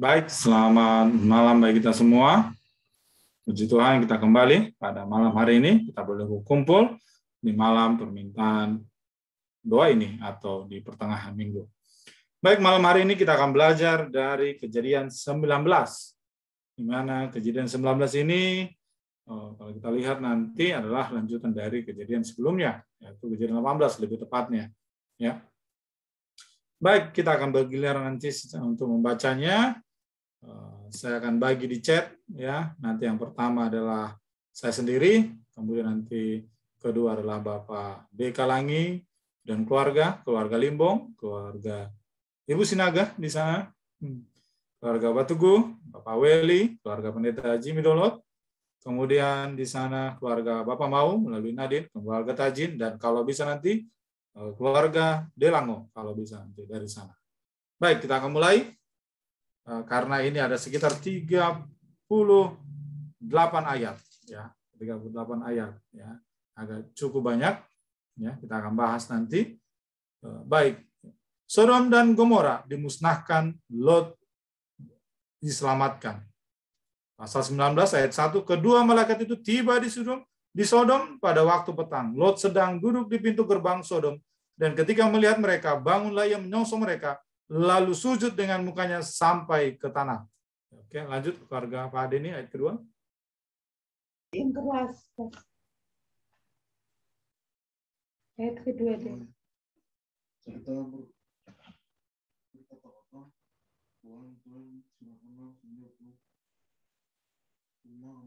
Baik, selamat malam bagi kita semua. Puji Tuhan kita kembali pada malam hari ini. Kita boleh kumpul di malam permintaan doa ini atau di pertengahan minggu. Baik, malam hari ini kita akan belajar dari kejadian 19. Di mana kejadian 19 ini, oh, kalau kita lihat nanti adalah lanjutan dari kejadian sebelumnya, yaitu kejadian 18 lebih tepatnya. Ya, Baik, kita akan bergiliran nanti untuk membacanya. Eh, saya akan bagi di chat ya. Nanti yang pertama adalah saya sendiri, kemudian nanti kedua adalah Bapak B. Kalangi dan keluarga, keluarga Limbong, keluarga Ibu Sinaga di sana, hmm. keluarga Batugu, Bapak Weli, keluarga Pendeta Jimmy Dolot, kemudian di sana keluarga Bapak Mau melalui Nadine, keluarga Tajin, dan kalau bisa nanti eh, keluarga Delango, kalau bisa nanti dari sana. Baik, kita akan mulai. Eh, karena ini ada sekitar 38 ayat ya. 38 ayat ya. Agak cukup banyak ya. Kita akan bahas nanti. Eh, baik. Sodom dan Gomora dimusnahkan Lot diselamatkan. Pasal 19 ayat 1 kedua malaikat itu tiba di Sodom di Sodom pada waktu petang. Lot sedang duduk di pintu gerbang Sodom. Dan ketika melihat mereka bangunlah ia menyongsong mereka lalu sujud dengan mukanya sampai ke tanah. Oke, lanjut keluarga Pak Ade ini ayat kedua. Yang keras. Ayat kedua deh. Serta berkata-kata, Tuhan Tuhan silakanlah senjata rumah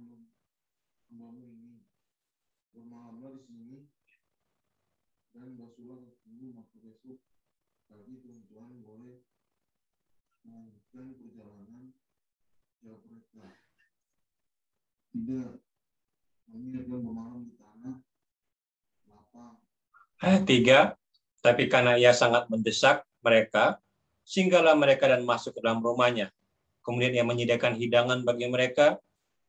hambamu ini bermalamlah di sini dan basuhlah kakimu maka besok bagi tuan-tuan boleh melanjutkan perjalanan jauh mereka. Tidak, kami akan bermalam di tanah lapang. Eh, tiga, tapi karena ia sangat mendesak mereka, singgahlah mereka dan masuk ke dalam rumahnya. Kemudian ia menyediakan hidangan bagi mereka,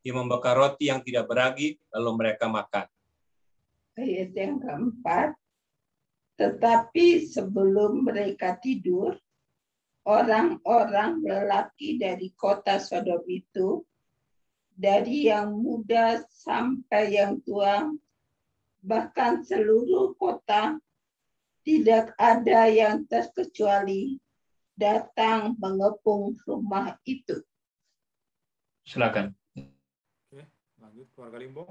ia membakar roti yang tidak beragi, lalu mereka makan. Ayat yang keempat, tetapi sebelum mereka tidur, orang-orang lelaki dari kota Sodom itu, dari yang muda sampai yang tua, bahkan seluruh kota, tidak ada yang terkecuali datang mengepung rumah itu. Silakan. Oke, lanjut keluarga Limbo.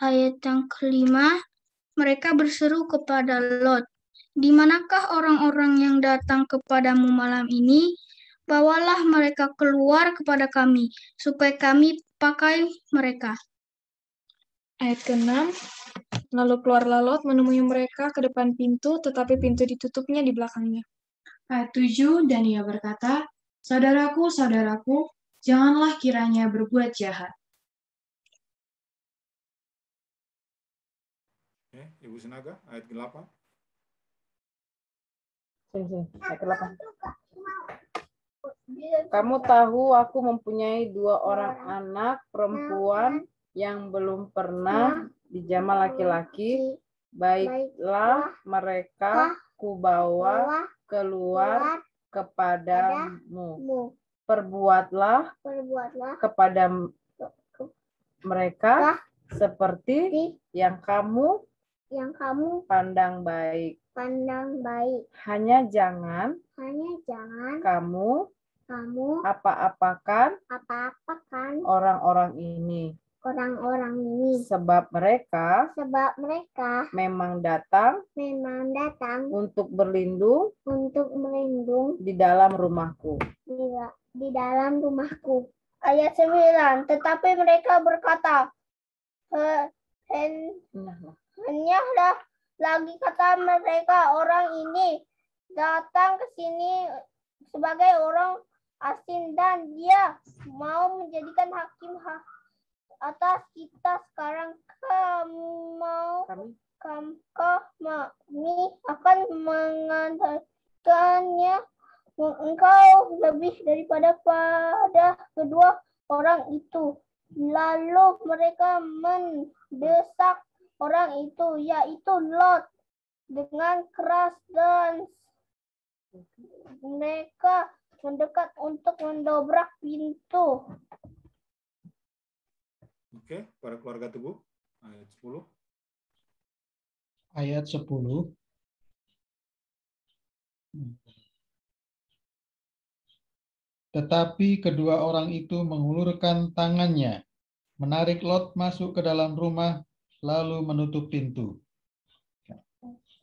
Ayat yang kelima, mereka berseru kepada Lot, "Di manakah orang-orang yang datang kepadamu malam ini? Bawalah mereka keluar kepada kami, supaya kami pakai mereka." Ayat ke-6, lalu keluarlah Lot menemui mereka ke depan pintu, tetapi pintu ditutupnya di belakangnya. Ayat 7, dan ia berkata, Saudaraku, saudaraku, janganlah kiranya berbuat jahat. Ibu Sinaga, ayat ke-8. ayat ke-8. Kamu tahu aku mempunyai dua orang anak perempuan yang belum pernah dijama laki-laki. Baiklah mereka kubawa keluar kepadamu. Perbuatlah, kepada mereka seperti yang kamu yang kamu pandang baik. Pandang baik. Hanya jangan hanya jangan kamu kamu apa-apakan apa-apakan orang-orang ini. Orang-orang ini sebab mereka sebab mereka memang datang memang datang untuk berlindung untuk melindung di dalam rumahku. Di, di dalam rumahku. Ayat 9. Tetapi mereka berkata, Hen, nah, Hanyalah lagi kata mereka orang ini datang ke sini sebagai orang asing dan dia mau menjadikan hakim ha atas kita sekarang. Kamu mau kamu kami akan mengadakannya engkau lebih daripada pada kedua orang itu. Lalu mereka mendesak orang itu yaitu Lot dengan keras dan mereka mendekat untuk mendobrak pintu. Oke, para keluarga Teguh, ayat 10. Ayat 10. Tetapi kedua orang itu mengulurkan tangannya, menarik Lot masuk ke dalam rumah, lalu menutup pintu.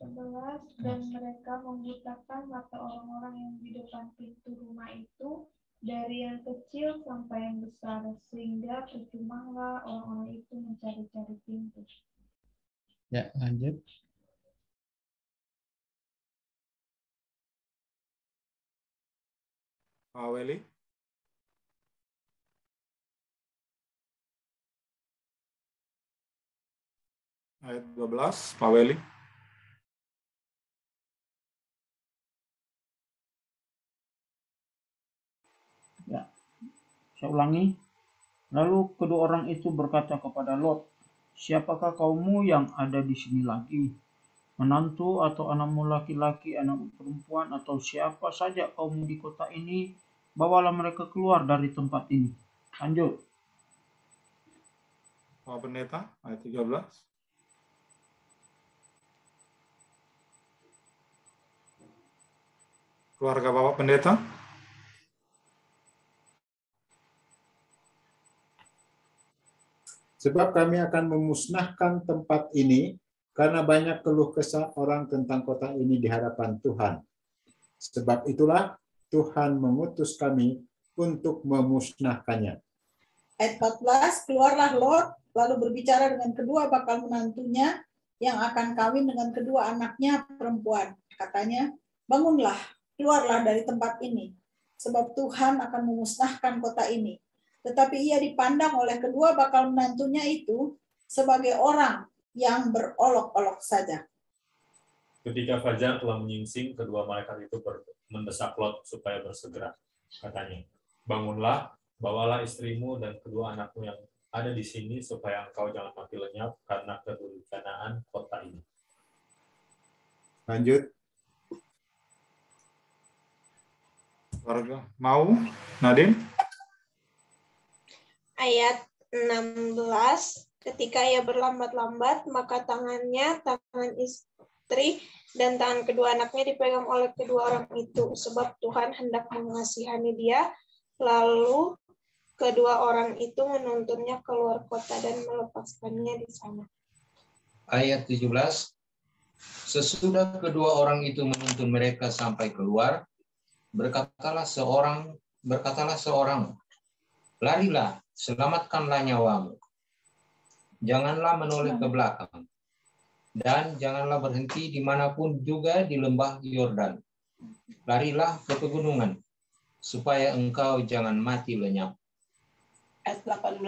11 dan mereka membutakan mata orang-orang yang di depan pintu rumah itu dari yang kecil sampai yang besar sehingga percumalah orang-orang itu mencari-cari pintu. Ya, lanjut. Pak Ayat 12, Pak Weli. Ya, saya ulangi. Lalu kedua orang itu berkata kepada Lot, Siapakah kaummu yang ada di sini lagi? Menantu atau anakmu laki-laki, anakmu perempuan, atau siapa saja kaummu di kota ini, bawalah mereka keluar dari tempat ini. Lanjut. Pak Pendeta, ayat 13. Keluarga Bapak Pendeta. Sebab kami akan memusnahkan tempat ini karena banyak keluh kesah orang tentang kota ini di hadapan Tuhan. Sebab itulah Tuhan mengutus kami untuk memusnahkannya. Ayat 14, keluarlah Lot, lalu berbicara dengan kedua bakal menantunya yang akan kawin dengan kedua anaknya perempuan. Katanya, bangunlah, keluarlah dari tempat ini, sebab Tuhan akan memusnahkan kota ini. Tetapi ia dipandang oleh kedua bakal menantunya itu sebagai orang yang berolok-olok saja. Ketika Fajar telah menyingsing, kedua malaikat itu mendesak Lot supaya bersegera. Katanya, bangunlah, bawalah istrimu dan kedua anakmu yang ada di sini supaya engkau jangan mati lenyap karena kedurjanaan kota ini. Lanjut. Warga mau, Nadine? Ayat 16, ketika ia berlambat-lambat, maka tangannya, tangan istri, dan tangan kedua anaknya dipegang oleh kedua orang itu, sebab Tuhan hendak mengasihani dia, lalu kedua orang itu menuntunnya keluar kota dan melepaskannya di sana. Ayat 17. Sesudah kedua orang itu menuntun mereka sampai keluar, berkatalah seorang, berkatalah seorang, larilah, selamatkanlah nyawamu. Janganlah menoleh ke belakang, dan janganlah berhenti di mana pun juga di lembah Yordan. Larilah ke pegunungan, supaya engkau jangan mati lenyap. Ayat 18,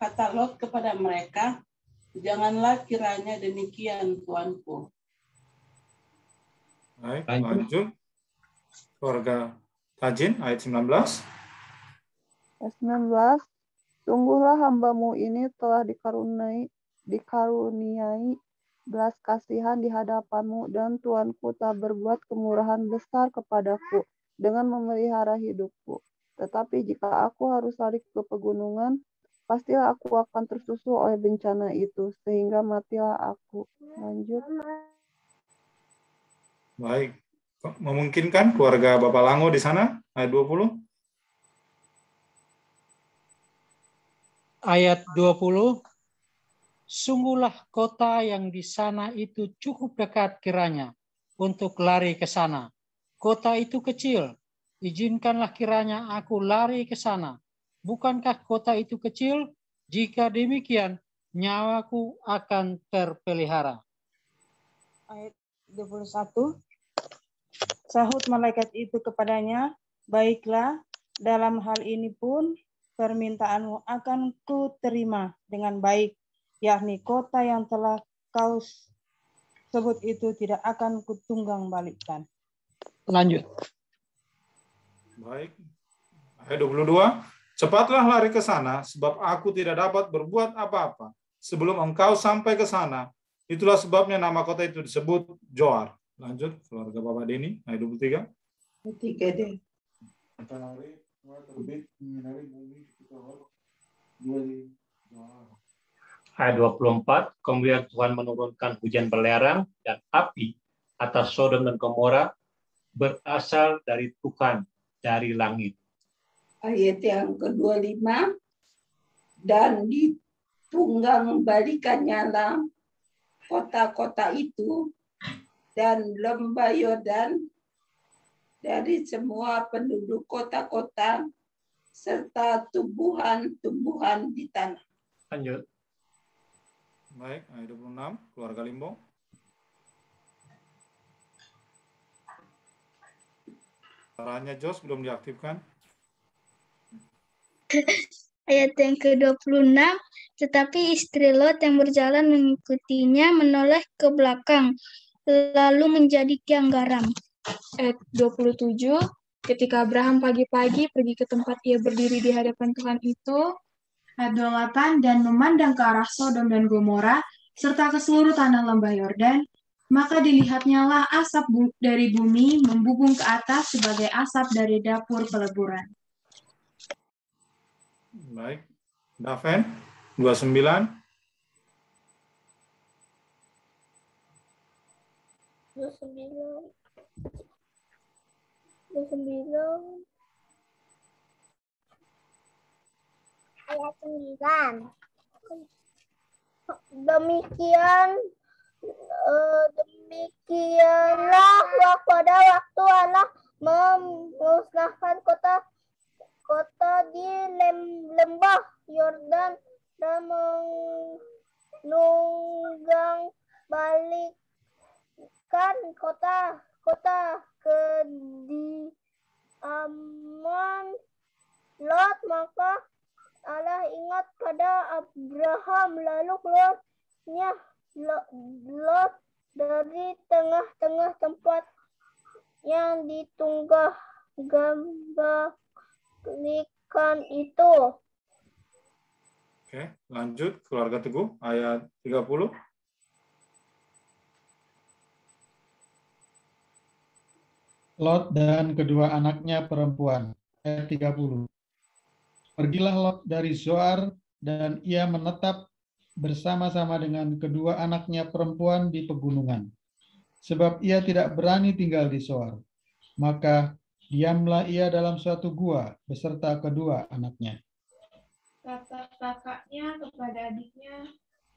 kata Lot kepada mereka, janganlah kiranya demikian tuanku. Baik, lanjut. Keluarga Tajin, ayat 19. Ayat 19, Sungguhlah hambamu ini telah dikaruniai, dikaruniai belas kasihan di hadapanmu dan Tuanku tak berbuat kemurahan besar kepadaku dengan memelihara hidupku. Tetapi jika aku harus lari ke pegunungan, pastilah aku akan tersusul oleh bencana itu, sehingga matilah aku. Lanjut. Baik. Memungkinkan keluarga Bapak Lango di sana, ayat 20. Ayat 20. Sungguhlah kota yang di sana itu cukup dekat kiranya untuk lari ke sana. Kota itu kecil, izinkanlah kiranya aku lari ke sana. Bukankah kota itu kecil? Jika demikian, nyawaku akan terpelihara. Ayat 21. Sahut malaikat itu kepadanya, Baiklah, dalam hal ini pun permintaanmu akan ku terima dengan baik, yakni kota yang telah kau sebut itu tidak akan kutunggang balikkan. Lanjut. Baik. Ayat 22. Cepatlah lari ke sana, sebab aku tidak dapat berbuat apa-apa sebelum engkau sampai ke sana. Itulah sebabnya nama kota itu disebut Joar. Lanjut, keluarga Bapak Deni, ayat 23. 23 deh. Matahari mulai terbit menyinari bumi Ayat 24, kemudian Tuhan menurunkan hujan belerang dan api atas Sodom dan Gomora berasal dari Tuhan dari langit. Ayat yang ke-25 dan ditunggang balikannya lah kota-kota itu dan lembah Yordan dari semua penduduk kota-kota serta tumbuhan-tumbuhan di tanah. Lanjut. Baik, ayat 26, keluarga Limbo. Caranya Jos belum diaktifkan. Ayat yang ke-26, tetapi istri Lot yang berjalan mengikutinya menoleh ke belakang, lalu menjadi tiang garam. Ayat 27, ketika Abraham pagi-pagi pergi ke tempat ia berdiri di hadapan Tuhan itu, ayat 28, dan memandang ke arah Sodom dan Gomora, serta ke seluruh tanah lembah Yordan, maka dilihatnya lah asap bu- dari bumi membubung ke atas sebagai asap dari dapur peleburan. Baik. Daven, 29. Dua sembilan. Dua sembilan. Ayat sembilan. Demikian eh, demikianlah pada waktu Allah memusnahkan kota kota di lem- lembah Yordan dan menunggang balikkan kota kota ke di aman Lot maka Allah ingat pada Abraham lalu keluarnya Lo- Lot dari tengah-tengah tempat yang ditunggah gambalikan itu. Oke, lanjut keluarga Teguh ayat 30. Lot dan kedua anaknya perempuan. Ayat 30. Pergilah Lot dari Zoar dan ia menetap bersama-sama dengan kedua anaknya perempuan di pegunungan. Sebab ia tidak berani tinggal di Zoar. Maka diamlah ia dalam suatu gua beserta kedua anaknya. Kata kakaknya kepada adiknya,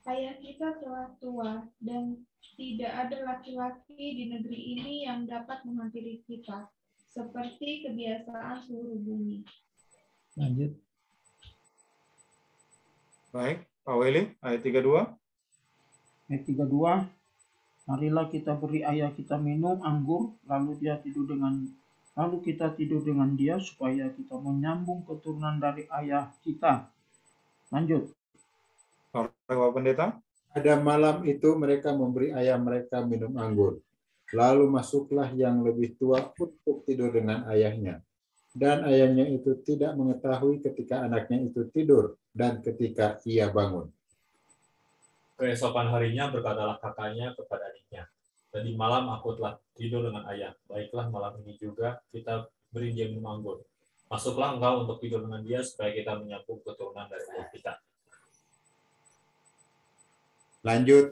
ayah kita telah tua dan tidak ada laki-laki di negeri ini yang dapat menghampiri kita, seperti kebiasaan seluruh bumi. Lanjut. Baik, Pak Weli, ayat 32. Ayat 32, marilah kita beri ayah kita minum anggur, lalu dia tidur dengan lalu kita tidur dengan dia supaya kita menyambung keturunan dari ayah kita. Lanjut. Bapak Pendeta. Pada malam itu mereka memberi ayah mereka minum anggur. Lalu masuklah yang lebih tua untuk tidur dengan ayahnya. Dan ayahnya itu tidak mengetahui ketika anaknya itu tidur dan ketika ia bangun. Keesokan harinya berkatalah kakaknya kepada adiknya, Tadi malam aku telah tidur dengan ayah. Baiklah malam ini juga kita beri dia minum anggur. Masuklah engkau untuk tidur dengan dia supaya kita menyambung keturunan dari ayah kita. Lanjut.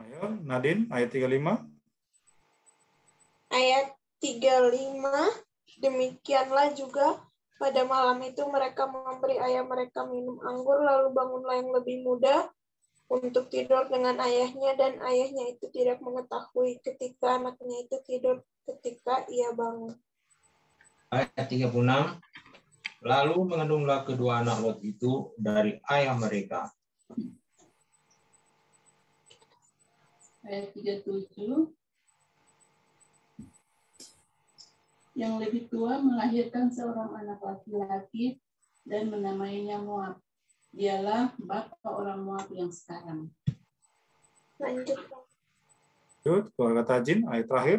Ayo, Nadine, ayat 35. Ayat 35, demikianlah juga pada malam itu mereka memberi ayah mereka minum anggur, lalu bangunlah yang lebih muda untuk tidur dengan ayahnya, dan ayahnya itu tidak mengetahui ketika anaknya itu tidur ketika ia bangun. Ayat 36, lalu mengandunglah kedua anak Lot itu dari ayah mereka. Ayat 37 yang lebih tua melahirkan seorang anak laki-laki dan menamainya Moab. Dialah bapak orang Moab yang sekarang. Lanjut. Lanjut, keluarga Tajin, ayat terakhir.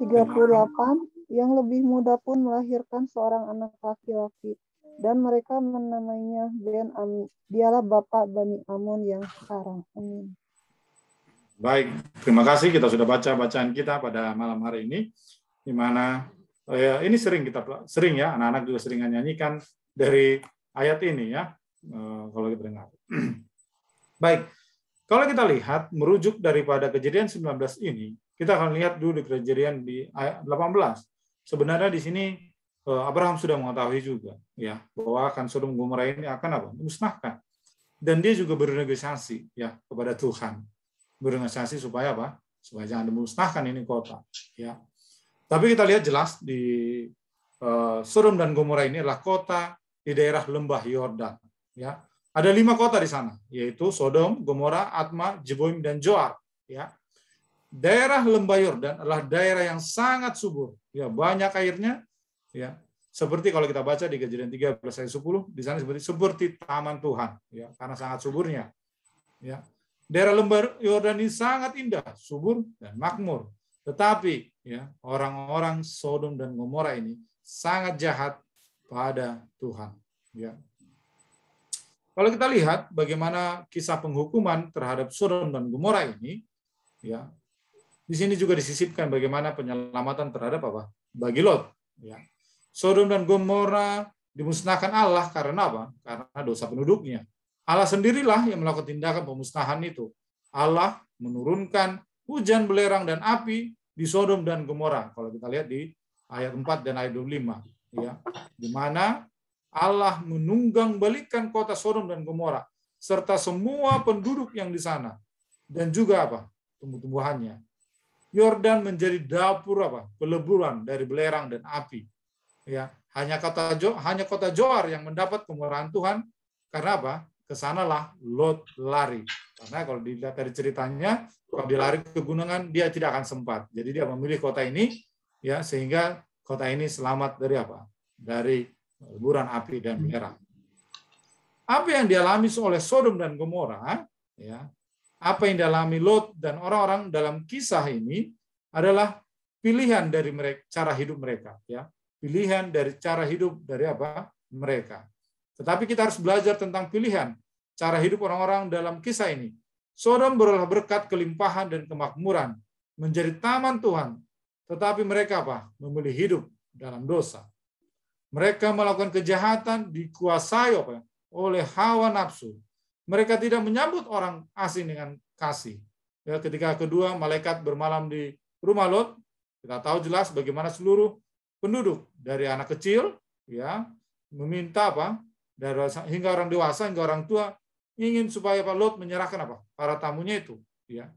38 yang lebih muda pun melahirkan seorang anak laki-laki dan mereka menamainya Ben Ami. Dialah bapak Bani Amun yang sekarang. Amin. Baik, terima kasih kita sudah baca bacaan kita pada malam hari ini, di mana ya, ini sering kita sering ya, anak-anak juga sering nyanyikan dari ayat ini ya, eh, kalau kita dengar. Baik, kalau kita lihat merujuk daripada kejadian 19 ini, kita akan lihat dulu di kejadian di ayat 18. Sebenarnya di sini eh, Abraham sudah mengetahui juga ya bahwa akan Sodom Gomora ini akan apa? Musnahkan. Dan dia juga bernegosiasi ya kepada Tuhan. Bernegosiasi supaya apa? Supaya jangan dimusnahkan ini kota, ya. Tapi kita lihat jelas di Sodom dan Gomora ini adalah kota di daerah lembah Yordan. Ya, ada lima kota di sana, yaitu Sodom, Gomora, Atma, Jeboim, dan Joar. Ya, daerah lembah Yordan adalah daerah yang sangat subur. Ya, banyak airnya. Ya, seperti kalau kita baca di Kejadian 13 ayat 10, di sana seperti seperti taman Tuhan. Ya, karena sangat suburnya. Ya, daerah lembah Yordan ini sangat indah, subur dan makmur. Tetapi ya orang-orang Sodom dan Gomora ini sangat jahat pada Tuhan. Ya. Kalau kita lihat bagaimana kisah penghukuman terhadap Sodom dan Gomora ini, ya di sini juga disisipkan bagaimana penyelamatan terhadap apa? Bagi Lot. Ya. Sodom dan Gomora dimusnahkan Allah karena apa? Karena dosa penduduknya. Allah sendirilah yang melakukan tindakan pemusnahan itu. Allah menurunkan hujan belerang dan api di Sodom dan Gomora. Kalau kita lihat di ayat 4 dan ayat 25, ya. Di mana Allah menunggang balikan kota Sodom dan Gomora serta semua penduduk yang di sana dan juga apa? tumbuh-tumbuhannya. Yordan menjadi dapur apa? peleburan dari belerang dan api. Ya, hanya kota jo, hanya kota Joar yang mendapat kemurahan Tuhan karena apa? Ke sanalah Lot lari. Karena kalau dilihat dari ceritanya, kalau dia lari ke gunungan, dia tidak akan sempat. Jadi dia memilih kota ini, ya sehingga kota ini selamat dari apa? Dari buran api dan merah. Apa yang dialami oleh Sodom dan Gomora, ya, apa yang dialami Lot dan orang-orang dalam kisah ini adalah pilihan dari mereka, cara hidup mereka, ya, pilihan dari cara hidup dari apa mereka. Tetapi kita harus belajar tentang pilihan cara hidup orang-orang dalam kisah ini. Sodom beroleh berkat kelimpahan dan kemakmuran, menjadi taman Tuhan. Tetapi mereka apa? Memilih hidup dalam dosa. Mereka melakukan kejahatan dikuasai apa? oleh hawa nafsu. Mereka tidak menyambut orang asing dengan kasih. Ya, ketika kedua malaikat bermalam di rumah Lot, kita tahu jelas bagaimana seluruh penduduk dari anak kecil ya meminta apa? Hingga orang dewasa hingga orang tua ingin supaya Pak Lot menyerahkan apa? Para tamunya itu. Ya.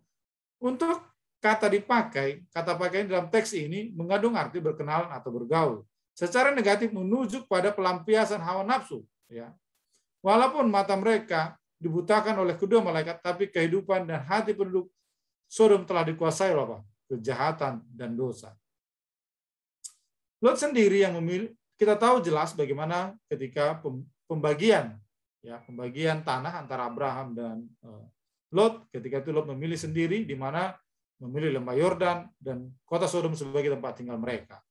Untuk kata dipakai, kata pakai dalam teks ini mengandung arti berkenalan atau bergaul. Secara negatif menuju pada pelampiasan hawa nafsu. Ya. Walaupun mata mereka dibutakan oleh kedua malaikat, tapi kehidupan dan hati penduduk Sodom telah dikuasai oleh apa? kejahatan dan dosa. Lot sendiri yang memilih, kita tahu jelas bagaimana ketika pembagian ya pembagian tanah antara Abraham dan uh, Lot ketika itu Lot memilih sendiri di mana memilih lembah Yordan dan kota Sodom sebagai tempat tinggal mereka.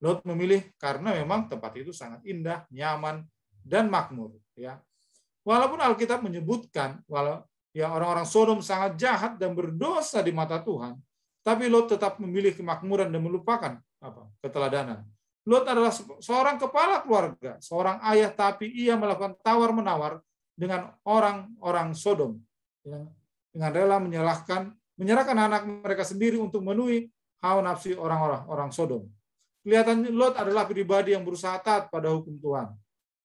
Lot memilih karena memang tempat itu sangat indah, nyaman dan makmur ya. Walaupun Alkitab menyebutkan walau ya orang-orang Sodom sangat jahat dan berdosa di mata Tuhan, tapi Lot tetap memilih kemakmuran dan melupakan apa? keteladanan. Lot adalah seorang kepala keluarga, seorang ayah, tapi ia melakukan tawar-menawar dengan orang-orang Sodom. Dengan rela menyalahkan, menyerahkan anak mereka sendiri untuk memenuhi hawa nafsu orang-orang orang Sodom. Kelihatan Lot adalah pribadi yang berusaha taat pada hukum Tuhan.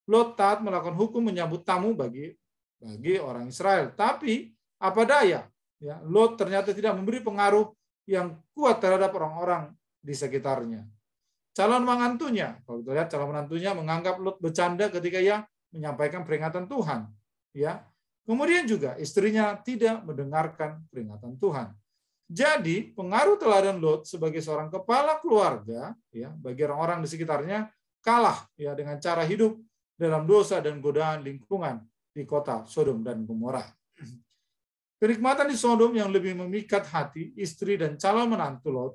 Lot taat melakukan hukum menyambut tamu bagi bagi orang Israel. Tapi apa daya, ya, Lot ternyata tidak memberi pengaruh yang kuat terhadap orang-orang di sekitarnya calon menantunya. Kalau kita lihat calon menantunya menganggap Lot bercanda ketika ia menyampaikan peringatan Tuhan. Ya. Kemudian juga istrinya tidak mendengarkan peringatan Tuhan. Jadi pengaruh teladan Lot sebagai seorang kepala keluarga ya bagi orang-orang di sekitarnya kalah ya dengan cara hidup dalam dosa dan godaan lingkungan di kota Sodom dan Gomora. Kenikmatan di Sodom yang lebih memikat hati istri dan calon menantu Lot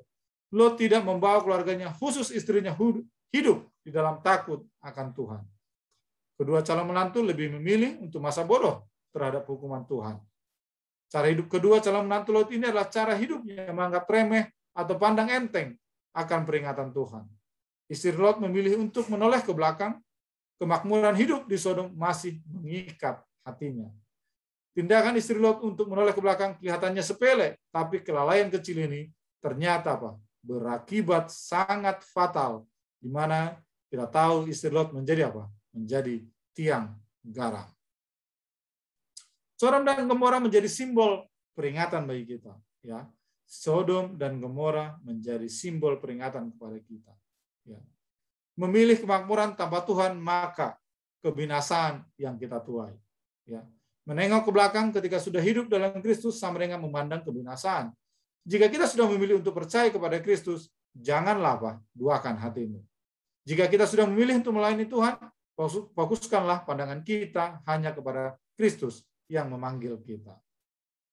Lot tidak membawa keluarganya, khusus istrinya hidup di dalam takut akan Tuhan. Kedua calon menantu lebih memilih untuk masa bodoh terhadap hukuman Tuhan. Cara hidup kedua calon menantu Lot ini adalah cara hidupnya yang menganggap remeh atau pandang enteng akan peringatan Tuhan. Istri Lot memilih untuk menoleh ke belakang. Kemakmuran hidup di Sodom masih mengikat hatinya. Tindakan istri Lot untuk menoleh ke belakang kelihatannya sepele, tapi kelalaian kecil ini ternyata apa? Berakibat sangat fatal di mana kita tahu istri Lot menjadi apa? Menjadi tiang garam. Sodom dan Gomora menjadi simbol peringatan bagi kita, ya. Sodom dan Gomora menjadi simbol peringatan kepada kita. Ya. Memilih kemakmuran tanpa Tuhan maka kebinasaan yang kita tuai. Ya. Menengok ke belakang ketika sudah hidup dalam Kristus sama dengan memandang kebinasaan. Jika kita sudah memilih untuk percaya kepada Kristus, janganlah apa, duakan hatimu. Jika kita sudah memilih untuk melayani Tuhan, fokuskanlah pandangan kita hanya kepada Kristus yang memanggil kita.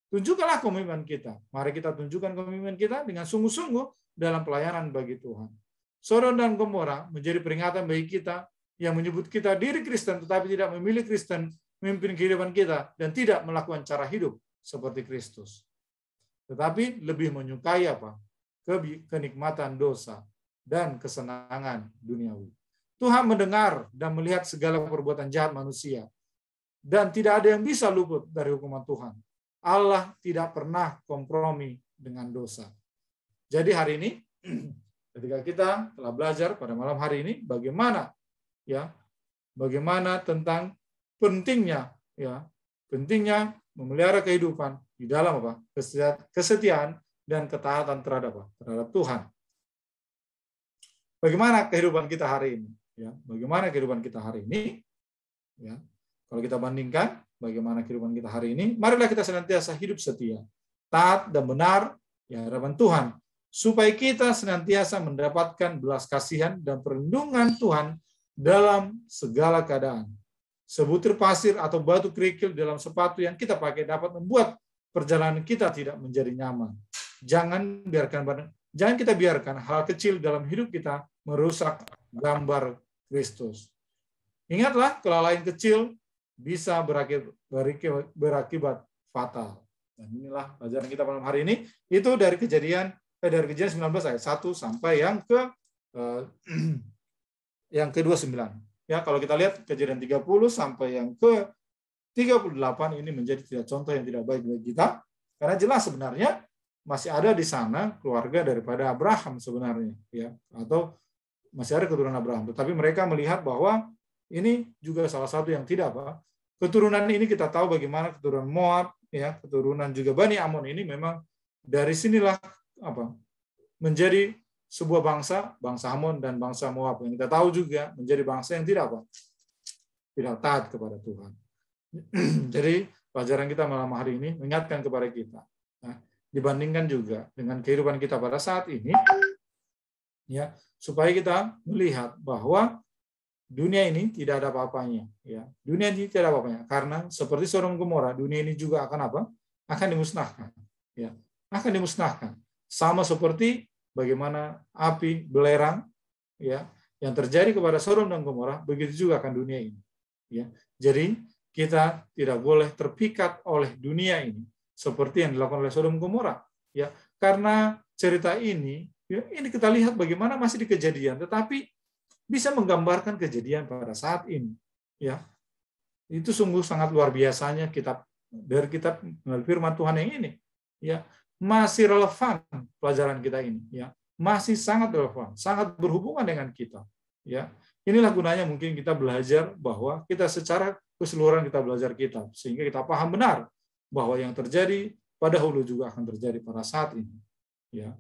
Tunjukkanlah komitmen kita. Mari kita tunjukkan komitmen kita dengan sungguh-sungguh dalam pelayanan bagi Tuhan. Sodom dan Gomora menjadi peringatan bagi kita yang menyebut kita diri Kristen tetapi tidak memilih Kristen memimpin kehidupan kita dan tidak melakukan cara hidup seperti Kristus. Tetapi lebih menyukai apa? Kenikmatan dosa dan kesenangan duniawi. Tuhan mendengar dan melihat segala perbuatan jahat manusia. Dan tidak ada yang bisa luput dari hukuman Tuhan. Allah tidak pernah kompromi dengan dosa. Jadi hari ini ketika kita telah belajar pada malam hari ini bagaimana ya bagaimana tentang pentingnya ya pentingnya memelihara kehidupan di dalam apa kesetiaan dan ketaatan terhadap apa terhadap Tuhan. Bagaimana kehidupan kita hari ini? Ya, bagaimana kehidupan kita hari ini? Ya, kalau kita bandingkan bagaimana kehidupan kita hari ini, marilah kita senantiasa hidup setia, taat dan benar ya hadapan Tuhan, supaya kita senantiasa mendapatkan belas kasihan dan perlindungan Tuhan dalam segala keadaan sebutir pasir atau batu kerikil dalam sepatu yang kita pakai dapat membuat perjalanan kita tidak menjadi nyaman. Jangan biarkan jangan kita biarkan hal kecil dalam hidup kita merusak gambar Kristus. Ingatlah kelalaian kecil bisa berakibat, berakibat fatal. Dan inilah pelajaran kita malam hari ini. Itu dari kejadian eh, dari kejadian 19 ayat 1 sampai yang ke eh, yang ke-29. Ya, kalau kita lihat kejadian 30 sampai yang ke 38 ini menjadi tidak contoh yang tidak baik bagi kita karena jelas sebenarnya masih ada di sana keluarga daripada Abraham sebenarnya ya. Atau masih ada keturunan Abraham. Tetapi mereka melihat bahwa ini juga salah satu yang tidak apa keturunan ini kita tahu bagaimana keturunan Moab ya. Keturunan juga Bani Amon ini memang dari sinilah apa menjadi sebuah bangsa, bangsa Hamon dan bangsa Moab. Yang kita tahu juga menjadi bangsa yang tidak apa? Tidak taat kepada Tuhan. Jadi pelajaran kita malam hari ini mengingatkan kepada kita. Nah, dibandingkan juga dengan kehidupan kita pada saat ini, ya supaya kita melihat bahwa dunia ini tidak ada apa-apanya. Ya, dunia ini tidak ada apa-apanya karena seperti Sodom Gomora, dunia ini juga akan apa? Akan dimusnahkan. Ya, akan dimusnahkan. Sama seperti bagaimana api belerang ya yang terjadi kepada Sodom dan Gomora begitu juga akan dunia ini ya jadi kita tidak boleh terpikat oleh dunia ini seperti yang dilakukan oleh Sodom Gomora ya. Karena cerita ini ya, ini kita lihat bagaimana masih di kejadian tetapi bisa menggambarkan kejadian pada saat ini ya. Itu sungguh sangat luar biasanya kitab dari kitab firman Tuhan yang ini ya. Masih relevan pelajaran kita ini ya. Masih sangat relevan sangat berhubungan dengan kita ya. Inilah gunanya mungkin kita belajar bahwa kita secara keseluruhan kita belajar kitab sehingga kita paham benar bahwa yang terjadi pada hulu juga akan terjadi pada saat ini ya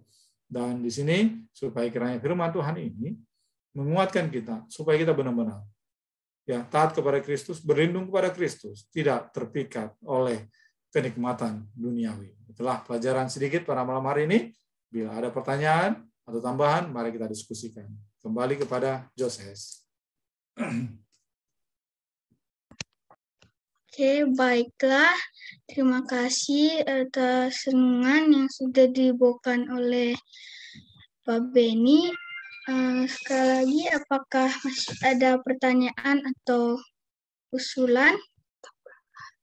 dan di sini supaya kiranya firman Tuhan ini menguatkan kita supaya kita benar-benar ya taat kepada Kristus berlindung kepada Kristus tidak terpikat oleh kenikmatan duniawi Itulah pelajaran sedikit pada malam hari ini. Bila ada pertanyaan atau tambahan, mari kita diskusikan. Kembali kepada Joses. Oke, baiklah. Terima kasih atas renungan yang sudah dibawakan oleh Pak Beni. Eh, sekali lagi, apakah masih ada pertanyaan atau usulan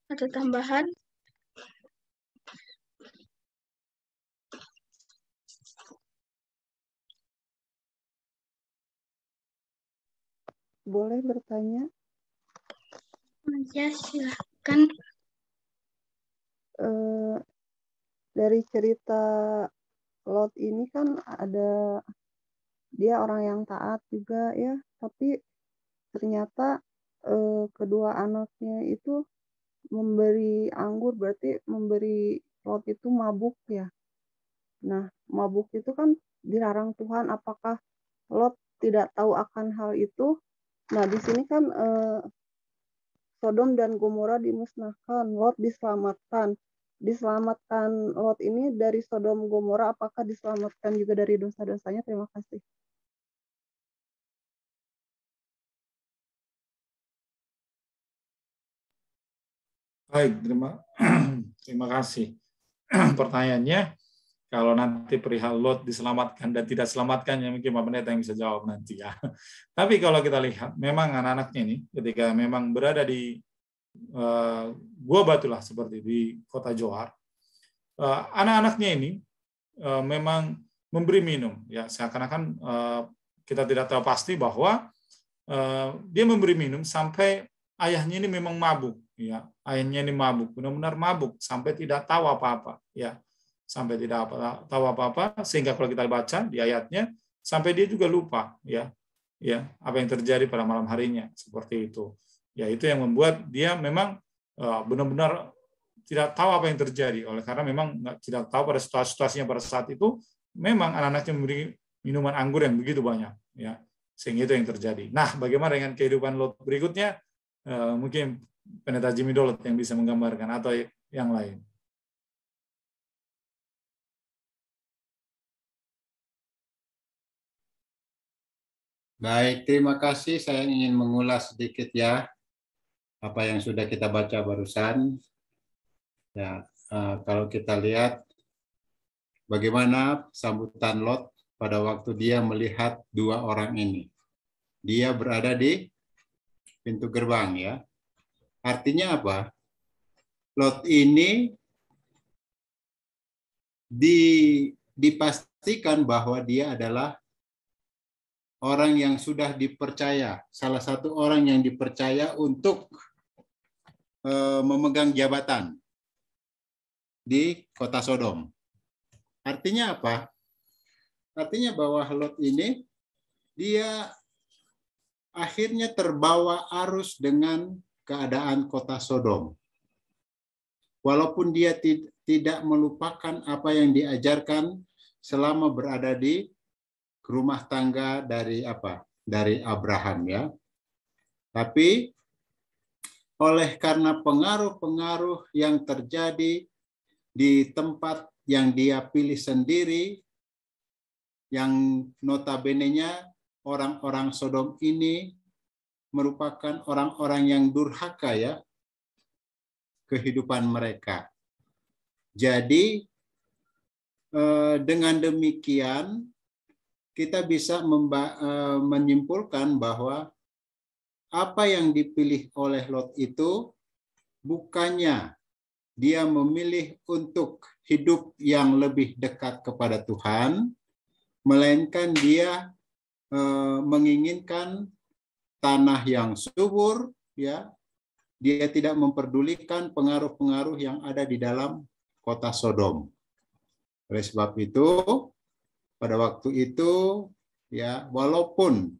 atau tambahan? boleh bertanya? Ya, silakan. Eh, dari cerita Lot ini kan ada dia orang yang taat juga ya, tapi ternyata eh, kedua anaknya itu memberi anggur berarti memberi Lot itu mabuk ya. Nah, mabuk itu kan dilarang Tuhan. Apakah Lot tidak tahu akan hal itu? Nah, di sini kan eh, Sodom dan Gomora dimusnahkan, Lot diselamatkan. Diselamatkan Lot ini dari Sodom Gomora, apakah diselamatkan juga dari dosa-dosanya? Terima kasih. Baik, terima terima kasih. Pertanyaannya, kalau nanti perihal Lot diselamatkan dan tidak selamatkan, ya mungkin Pak Pendeta yang bisa jawab nanti ya. Tapi kalau kita lihat, memang anak-anaknya ini ketika memang berada di uh, gua batulah seperti di kota Johar, uh, anak-anaknya ini uh, memang memberi minum, ya. Seakan-akan uh, kita tidak tahu pasti bahwa uh, dia memberi minum sampai ayahnya ini memang mabuk, ya. Ayahnya ini mabuk, benar-benar mabuk sampai tidak tahu apa-apa, ya sampai tidak apa, tahu apa-apa sehingga kalau kita baca di ayatnya sampai dia juga lupa ya ya apa yang terjadi pada malam harinya seperti itu. Ya itu yang membuat dia memang uh, benar-benar tidak tahu apa yang terjadi. Oleh karena memang tidak tahu pada situasi-situasinya pada saat itu memang anak-anaknya memberi minuman anggur yang begitu banyak ya sehingga itu yang terjadi. Nah bagaimana dengan kehidupan Lot berikutnya? Uh, mungkin pendeta Jimmy Dolot yang bisa menggambarkan atau yang lain Baik, terima kasih. Saya ingin mengulas sedikit ya apa yang sudah kita baca barusan. Ya, uh, kalau kita lihat bagaimana sambutan Lot pada waktu dia melihat dua orang ini. Dia berada di pintu gerbang ya. Artinya apa? Lot ini di, dipastikan bahwa dia adalah orang yang sudah dipercaya, salah satu orang yang dipercaya untuk uh, memegang jabatan di kota Sodom. Artinya apa? Artinya bahwa Lot ini dia akhirnya terbawa arus dengan keadaan kota Sodom. Walaupun dia tidak melupakan apa yang diajarkan selama berada di rumah tangga dari apa? Dari Abraham ya. Tapi oleh karena pengaruh-pengaruh yang terjadi di tempat yang dia pilih sendiri, yang notabene-nya orang-orang Sodom ini merupakan orang-orang yang durhaka ya kehidupan mereka. Jadi eh, dengan demikian kita bisa eh, menyimpulkan bahwa apa yang dipilih oleh Lot itu bukannya dia memilih untuk hidup yang lebih dekat kepada Tuhan, melainkan dia eh, menginginkan tanah yang subur, ya. Dia tidak memperdulikan pengaruh-pengaruh yang ada di dalam kota Sodom. Oleh sebab itu, pada waktu itu ya walaupun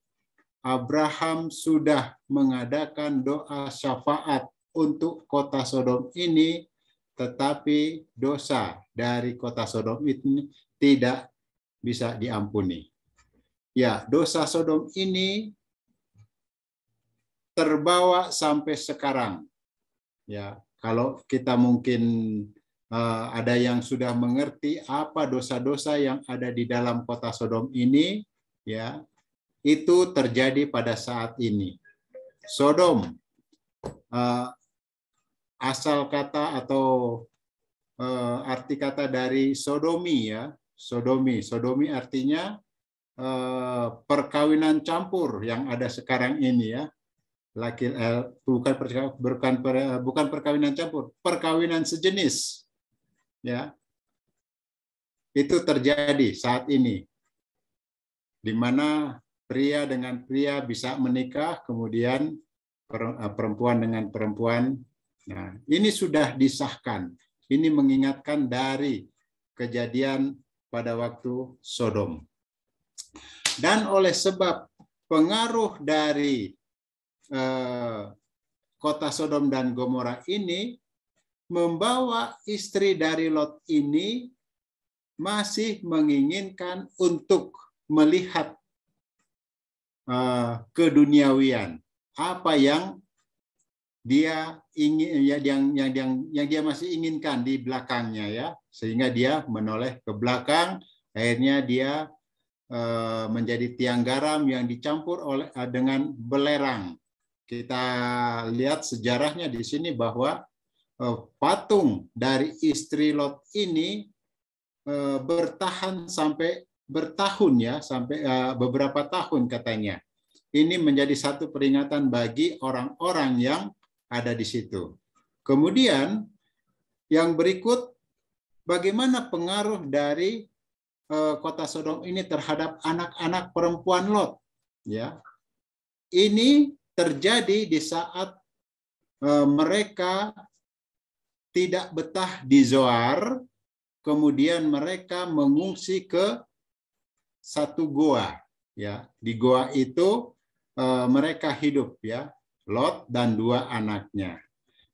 Abraham sudah mengadakan doa syafaat untuk kota Sodom ini tetapi dosa dari kota Sodom ini tidak bisa diampuni. Ya, dosa Sodom ini terbawa sampai sekarang. Ya, kalau kita mungkin ada yang sudah mengerti apa dosa-dosa yang ada di dalam kota Sodom ini, ya, itu terjadi pada saat ini. Sodom, uh, asal kata atau uh, arti kata dari sodomi ya, sodomi. Sodomi artinya perkawinan campur yang ada sekarang ini ya laki eh, bukan bukan perkawinan campur, perkawinan sejenis ya itu terjadi saat ini di mana pria dengan pria bisa menikah, kemudian eh, perempuan dengan perempuan. Nah, ini sudah disahkan. Ini mengingatkan dari kejadian pada waktu Sodom. Dan oleh sebab pengaruh dari eh, kota Sodom dan Gomora ini membawa istri dari Lot ini masih menginginkan untuk melihat uh, keduniawian. Apa yang dia ingin ya yang yang yang yang dia masih inginkan di belakangnya ya. Sehingga dia menoleh ke belakang. Akhirnya dia uh, menjadi tiang garam yang dicampur oleh uh, dengan belerang. Kita lihat sejarahnya di sini bahwa patung dari istri Lot ini uh, bertahan sampai bertahun ya sampai uh, beberapa tahun katanya. Ini menjadi satu peringatan bagi orang-orang yang ada di situ. Kemudian yang berikut bagaimana pengaruh dari kota Sodom ini terhadap anak-anak perempuan Lot ya. Ini terjadi di saat mereka tidak betah di Zoar, kemudian mereka mengungsi ke satu goa ya. Di goa itu uh, mereka hidup ya Lot dan dua anaknya.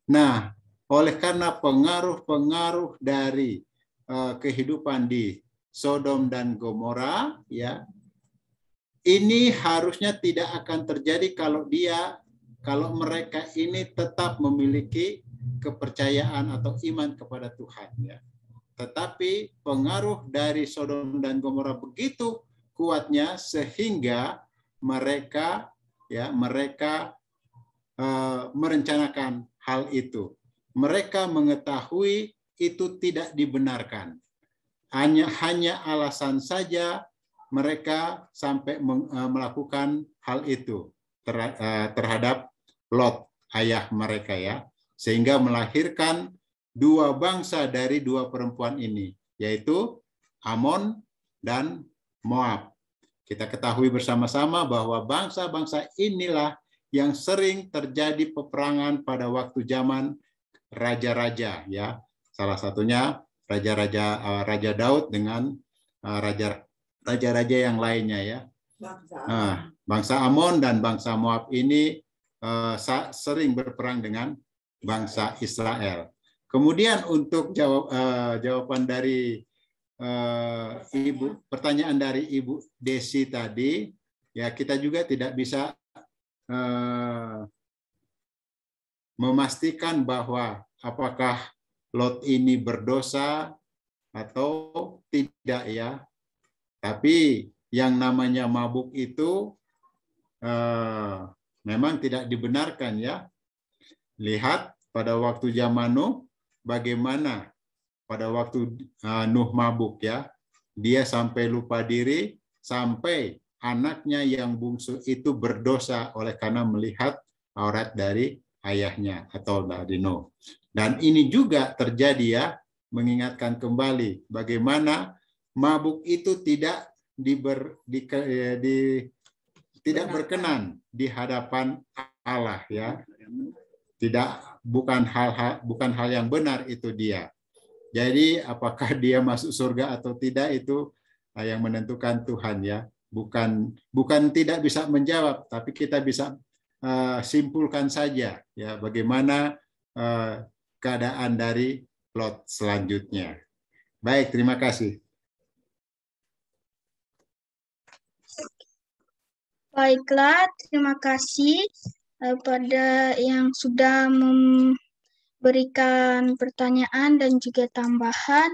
Nah oleh karena pengaruh-pengaruh dari uh, kehidupan di Sodom dan Gomora ya ini harusnya tidak akan terjadi kalau dia kalau mereka ini tetap memiliki kepercayaan atau iman kepada Tuhan ya tetapi pengaruh dari Sodom dan Gomora begitu kuatnya sehingga mereka ya mereka uh, merencanakan hal itu. Mereka mengetahui itu tidak dibenarkan. Hanya hanya alasan saja mereka sampai eh, melakukan hal itu eh, terhadap Lot ayah mereka ya sehingga melahirkan dua bangsa dari dua perempuan ini, yaitu Amon dan Moab. Kita ketahui bersama-sama bahwa bangsa-bangsa inilah yang sering terjadi peperangan pada waktu zaman raja-raja ya. Salah satunya raja-raja uh, Raja Daud dengan raja raja-raja yang lainnya ya. Bangsa. Nah, bangsa Amon dan bangsa Moab ini uh, sering berperang dengan bangsa Israel. Kemudian untuk jawab uh, jawaban dari uh, Ibu pertanyaan dari Ibu Desi tadi, ya kita juga tidak bisa uh, memastikan bahwa apakah Lot ini berdosa atau tidak ya. Tapi yang namanya mabuk itu uh, memang tidak dibenarkan ya. Lihat pada waktu zaman Nuh bagaimana pada waktu uh, Nuh mabuk ya, dia sampai lupa diri sampai anaknya yang bungsu itu berdosa oleh karena melihat aurat dari ayahnya atau dari Nuh. Dan ini juga terjadi ya, mengingatkan kembali bagaimana mabuk itu tidak diber, di, di, tidak berkenan di hadapan Allah ya. Tidak bukan hal, bukan hal yang benar itu dia. Jadi apakah dia masuk surga atau tidak itu ah, yang menentukan Tuhan ya. Bukan bukan tidak bisa menjawab, tapi kita bisa uh, simpulkan saja ya bagaimana uh, keadaan dari Lot selanjutnya. Baik, terima kasih. Baiklah, terima kasih pada yang sudah memberikan pertanyaan dan juga tambahan.